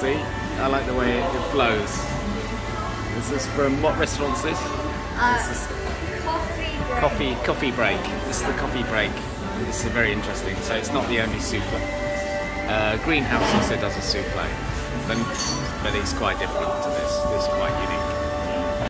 See, I like the way it, flows. This is from what restaurant is this? Uh, This is coffee. break. coffee coffee break. This is the coffee break. This is very interesting. So it's not the only souffle. Uh, Greenhouse also does a souffle, but, but it's quite different to this. It's quite.